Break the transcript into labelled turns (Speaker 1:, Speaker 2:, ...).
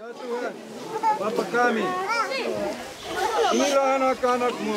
Speaker 1: Ya Tuhan, Bapa kami, inilah anak-anakmu.